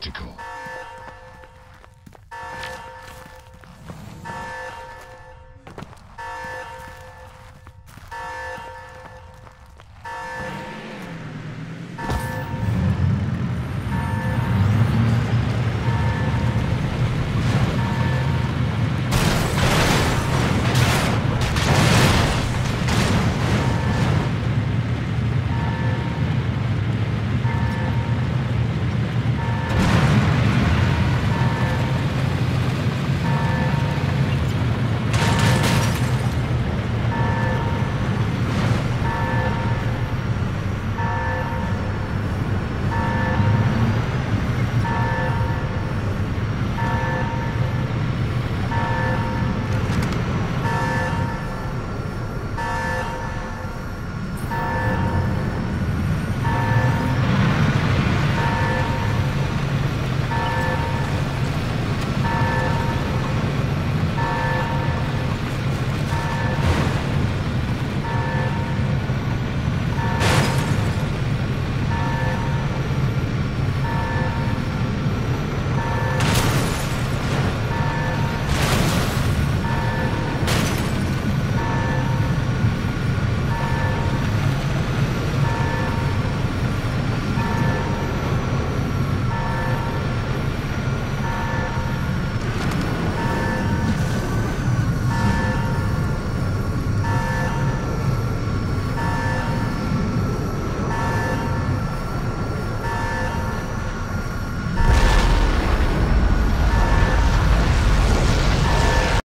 critical.